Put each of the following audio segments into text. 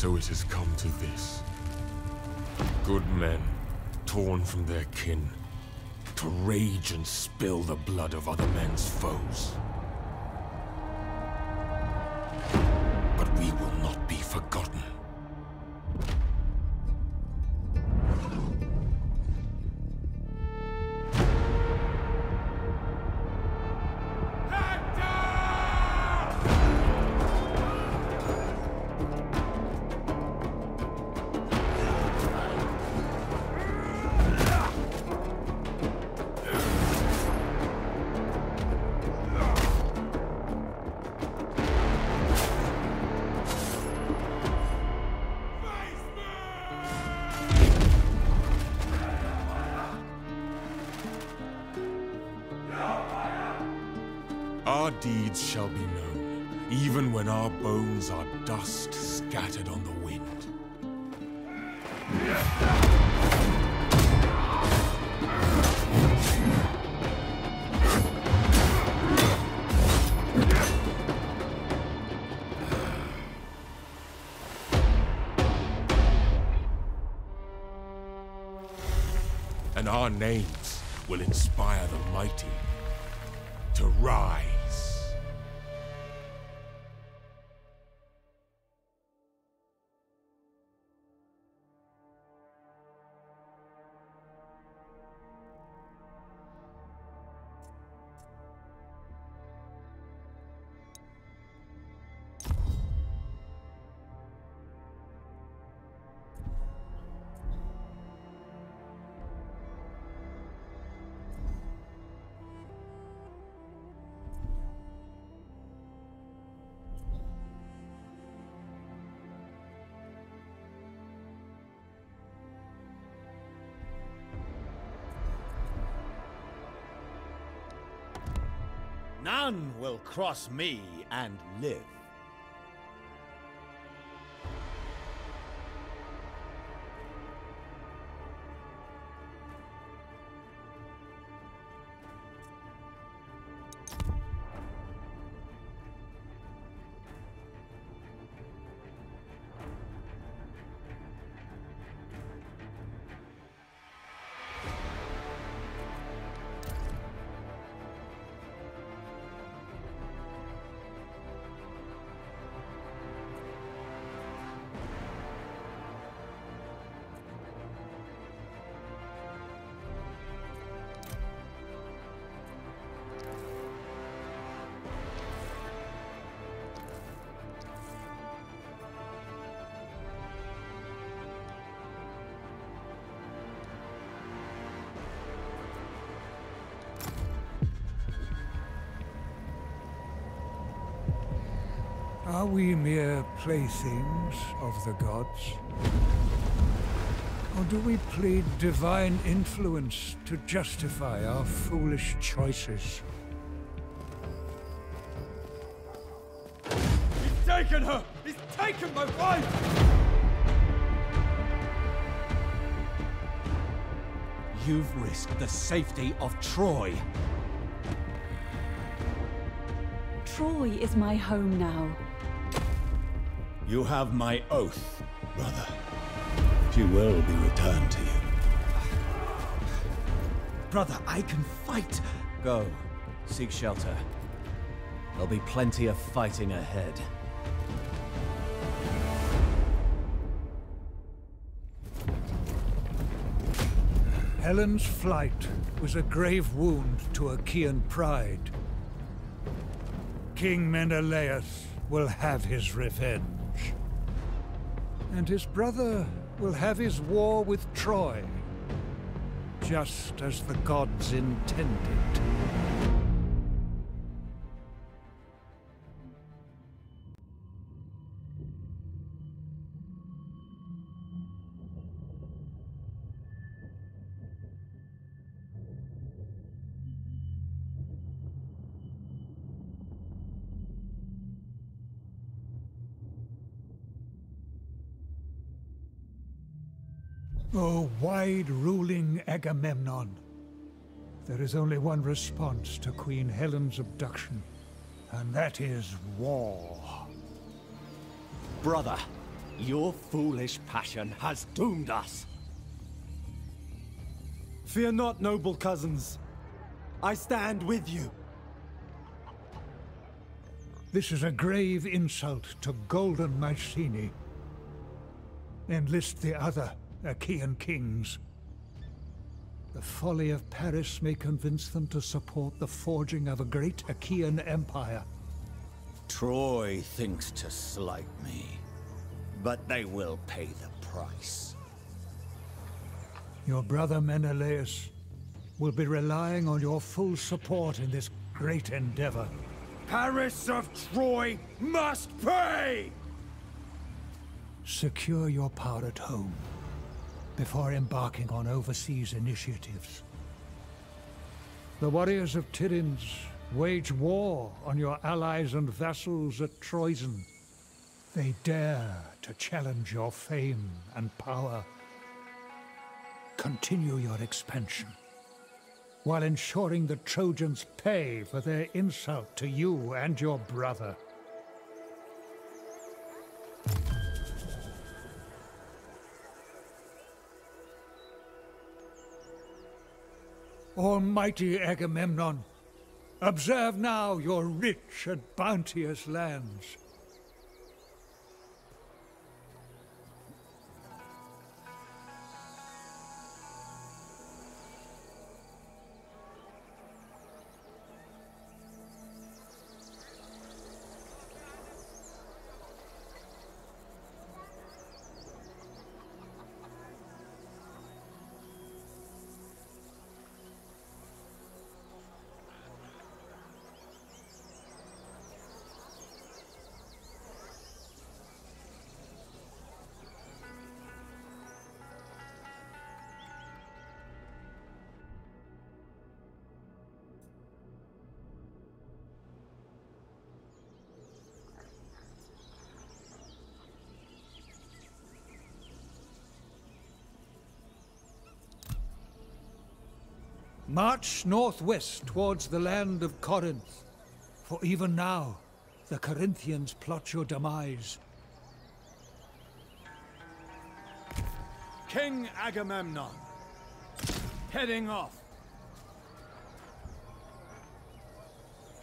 So it has come to this. Good men, torn from their kin, to rage and spill the blood of other men's foes. Deeds shall be known, even when our bones are dust scattered on the wind. And our names will inspire the mighty to rise. None will cross me and live. Are we mere playthings of the gods? Or do we plead divine influence to justify our foolish choices? He's taken her! He's taken my wife! You've risked the safety of Troy. Troy is my home now. You have my oath, brother. She will be returned to you. Brother, I can fight! Go. Seek shelter. There'll be plenty of fighting ahead. Helen's flight was a grave wound to Achaean pride. King Menelaus will have his revenge. And his brother will have his war with Troy, just as the gods intended. O wide-ruling Agamemnon, there is only one response to Queen Helen's abduction, and that is war. Brother, Your foolish passion has doomed us. Fear not, noble cousins. I stand with you. This is a grave insult to Golden Mycenae. Enlist the other Achaean kings. The folly of Paris may convince them to support the forging of a great Achaean empire. Troy thinks to slight me, but they will pay the price. Your brother Menelaus will be relying on your full support in this great endeavor. Paris of Troy must pay! Secure your power at home before embarking on overseas initiatives. The warriors of Tiryns wage war on your allies and vassals at Troezen. They dare to challenge your fame and power. Continue your expansion, while ensuring the Trojans pay for their insult to you and your brother. Almighty Agamemnon, observe now your rich and bounteous lands. March northwest towards the land of Corinth, for even now the Corinthians plot your demise. King Agamemnon. Heading off.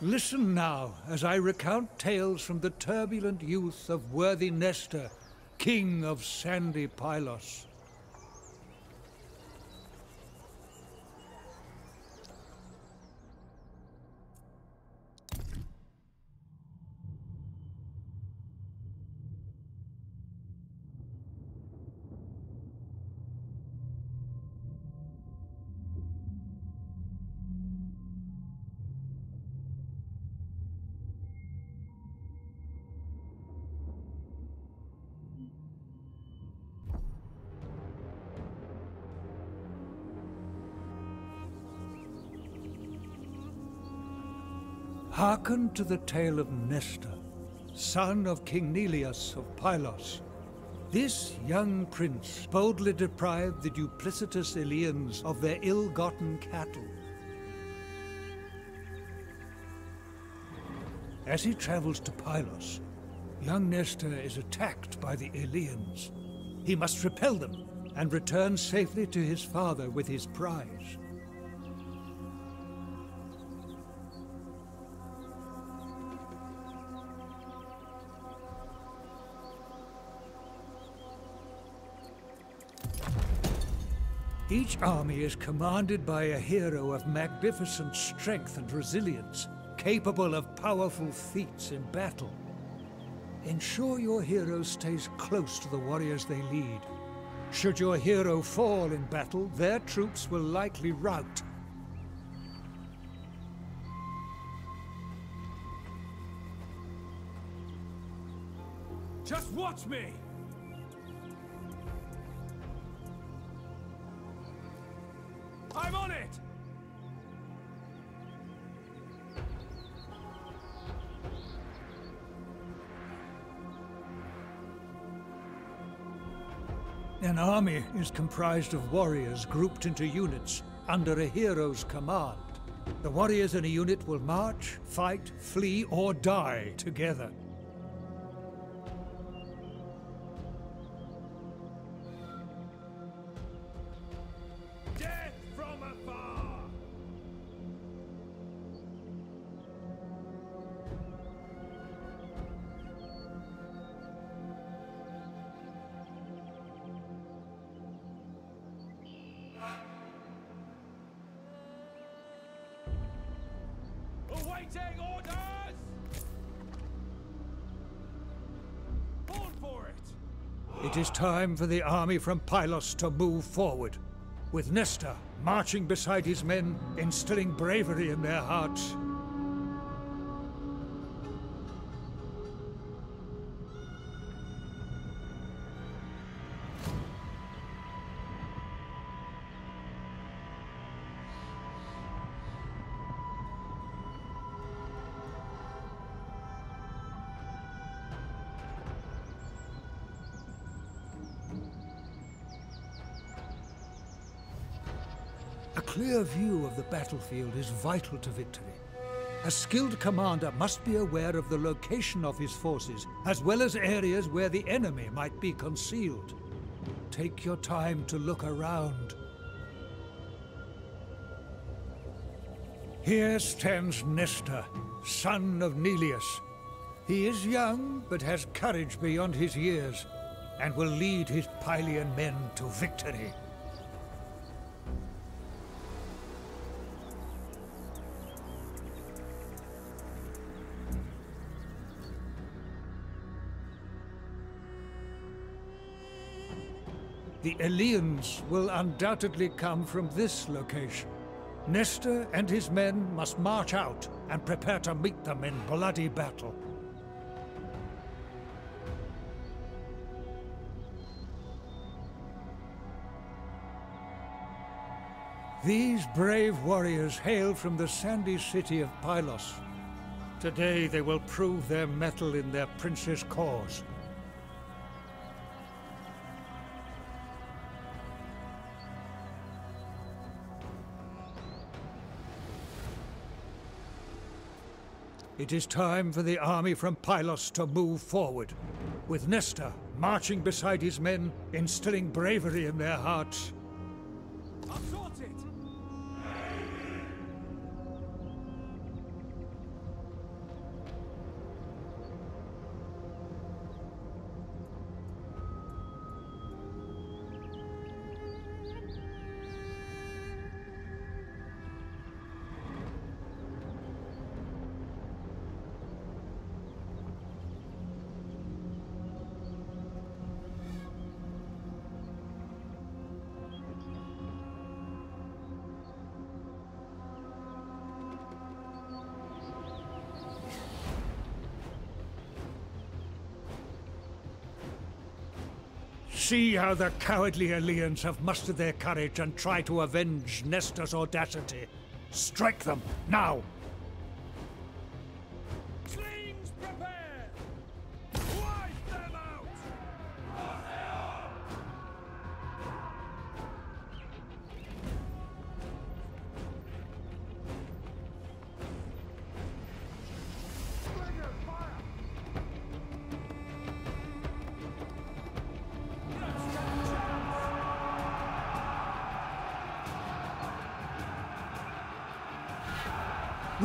Listen now as I recount tales from the turbulent youth of worthy Nestor, king of sandy Pylos. Hearken to the tale of Nestor, son of King Neleus of Pylos. This young prince boldly deprived the duplicitous Eleans of their ill-gotten cattle. As he travels to Pylos, young Nestor is attacked by the Eleans. He must repel them and return safely to his father with his prize. Each army is commanded by a hero of magnificent strength and resilience, capable of powerful feats in battle. Ensure your hero stays close to the warriors they lead. Should your hero fall in battle, their troops will likely rout. Just watch me! Army is comprised of warriors grouped into units under a hero's command. The warriors in a unit will march, fight, flee, or die together. Awaiting orders! On for it! It is time for the army from Pylos to move forward, with Nestor marching beside his men, instilling bravery in their hearts. Clear view of the battlefield is vital to victory. A skilled commander must be aware of the location of his forces, as well as areas where the enemy might be concealed. Take your time to look around. Here stands Nestor, son of Neleus. He is young, but has courage beyond his years, and will lead his Pylian men to victory. The Eleans will undoubtedly come from this location. Nestor and his men must march out and prepare to meet them in bloody battle. These brave warriors hail from the sandy city of Pylos. Today they will prove their mettle in their prince's cause. It is time for the army from Pylos to move forward, with Nestor marching beside his men, instilling bravery in their hearts. See how the cowardly Eleans have mustered their courage and try to avenge Nestor's audacity. Strike them, now!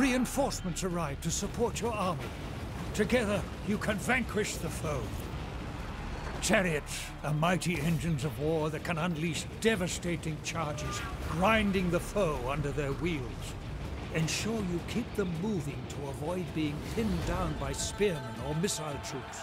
Reinforcements arrive to support your army. Together, you can vanquish the foe. Chariots are mighty engines of war that can unleash devastating charges, grinding the foe under their wheels. Ensure you keep them moving to avoid being pinned down by spearmen or missile troops.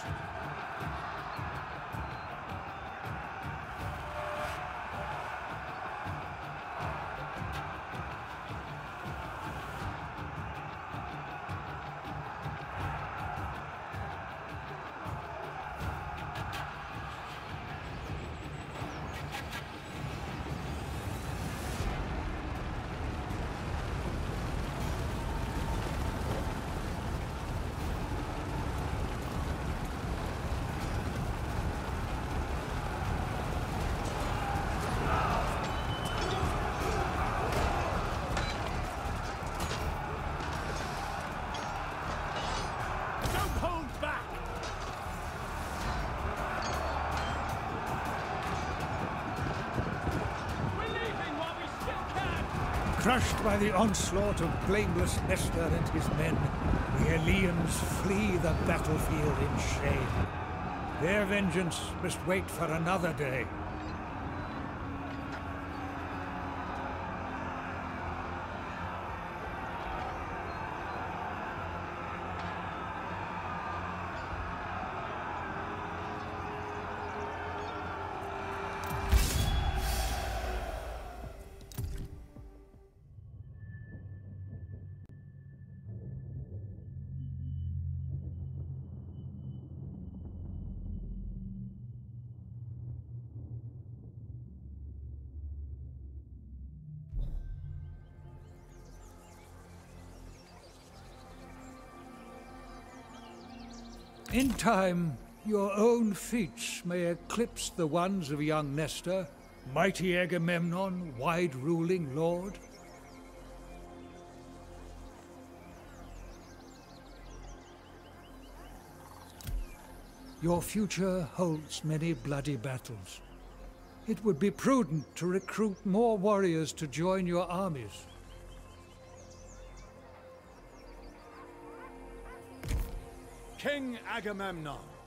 Crushed by the onslaught of blameless Nestor and his men, the Eleans flee the battlefield in shame. Their vengeance must wait for another day. In time, your own feats may eclipse the ones of young Nestor, mighty Agamemnon, wide-ruling lord. Your future holds many bloody battles. It would be prudent to recruit more warriors to join your armies. King Agamemnon.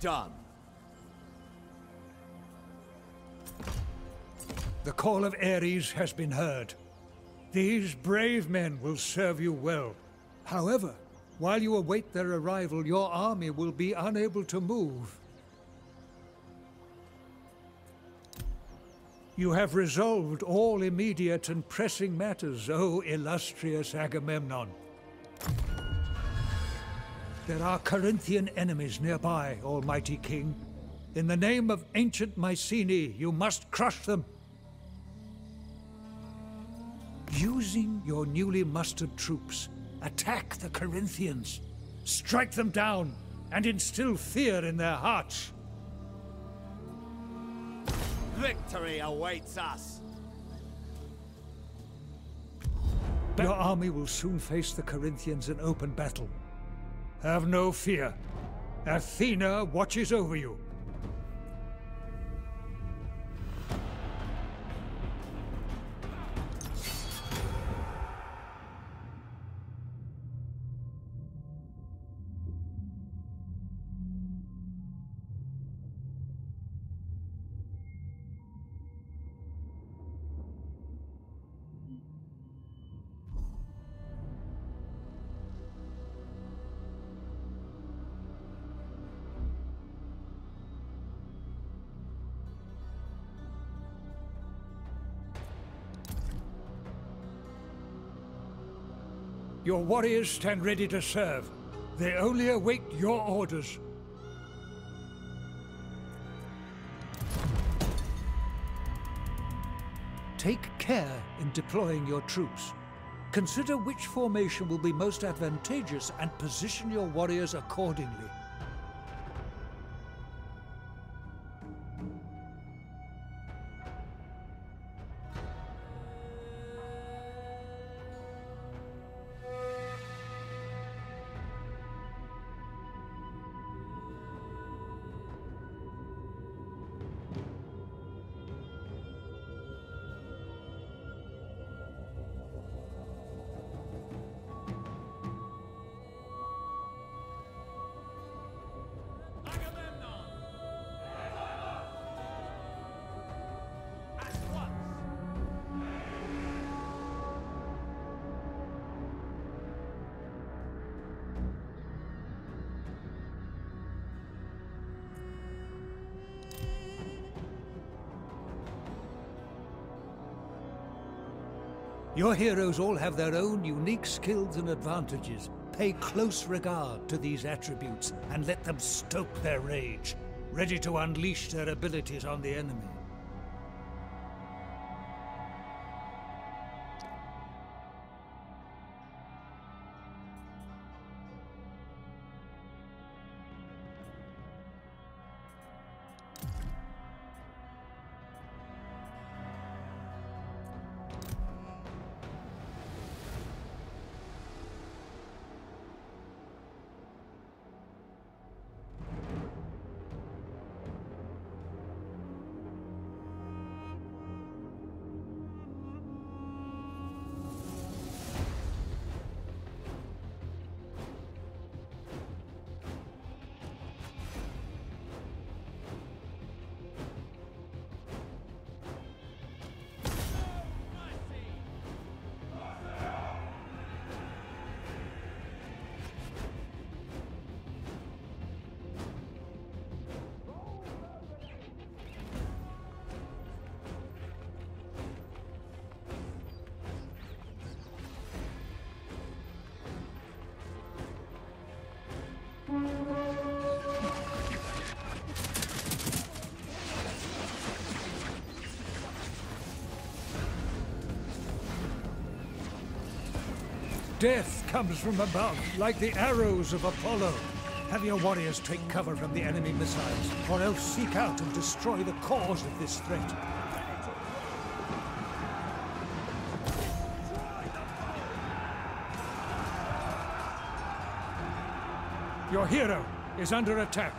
Done. The call of Ares has been heard. These brave men will serve you well. However, while you await their arrival, your army will be unable to move. You have resolved all immediate and pressing matters, O illustrious Agamemnon. There are Corinthian enemies nearby, Almighty King. In the name of ancient Mycenae, you must crush them. Using your newly mustered troops, attack the Corinthians. Strike them down and instill fear in their hearts. Victory awaits us! Your army will soon face the Corinthians in open battle. Have no fear. Athena watches over you. Your warriors stand ready to serve. They only await your orders. Take care in deploying your troops. Consider which formation will be most advantageous and position your warriors accordingly. Your heroes all have their own unique skills and advantages. Pay close regard to these attributes and let them stoke their rage, ready to unleash their abilities on the enemy. Death comes from above, like the arrows of Apollo. Have your warriors take cover from the enemy missiles, or else seek out and destroy the cause of this threat. Your hero is under attack.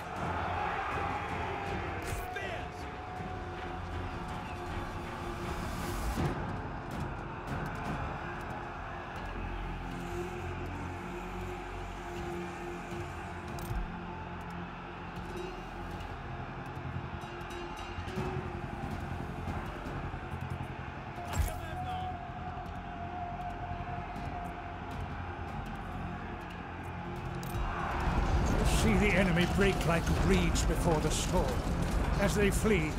Enemy break like reeds before the storm. As they flee,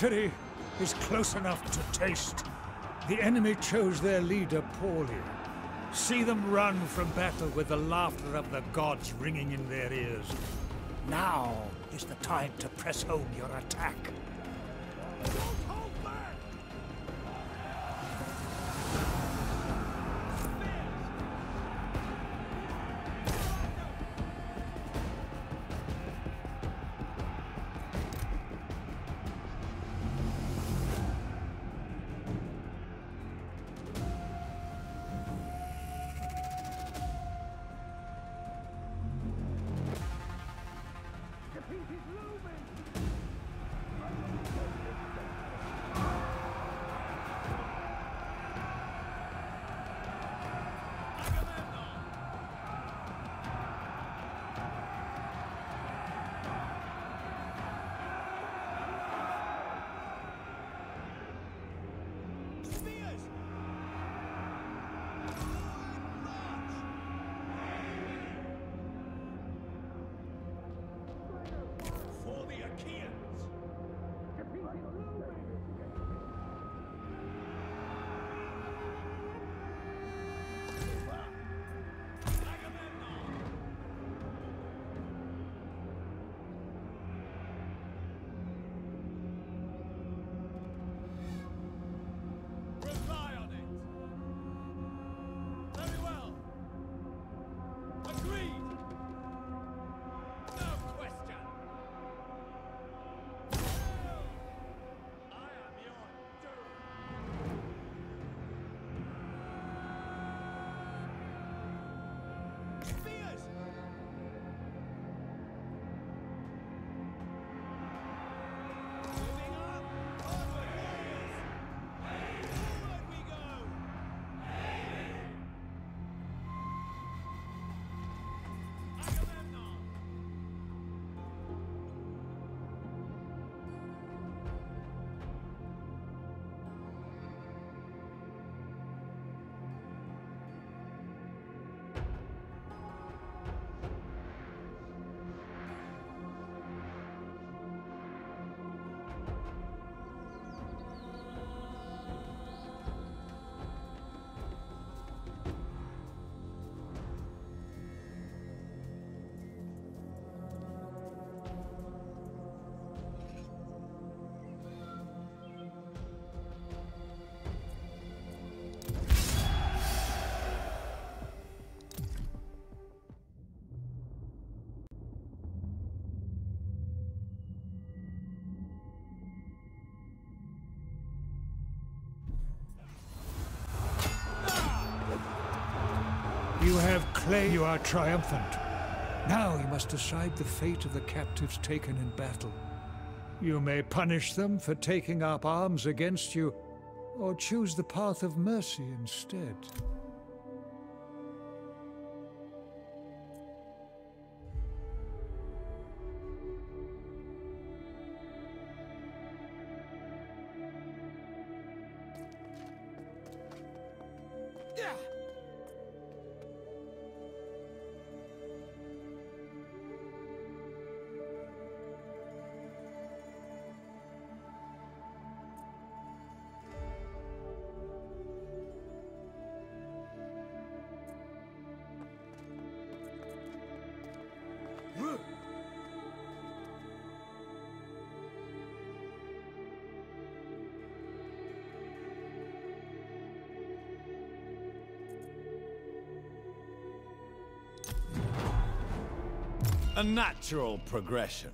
victory is close enough to taste. The enemy chose their leader poorly. See them run from battle with the laughter of the gods ringing in their ears. Now is the time to press home your attack. You have claimed you are triumphant. Now you must decide the fate of the captives taken in battle. You may punish them for taking up arms against you, or choose the path of mercy instead. A natural progression.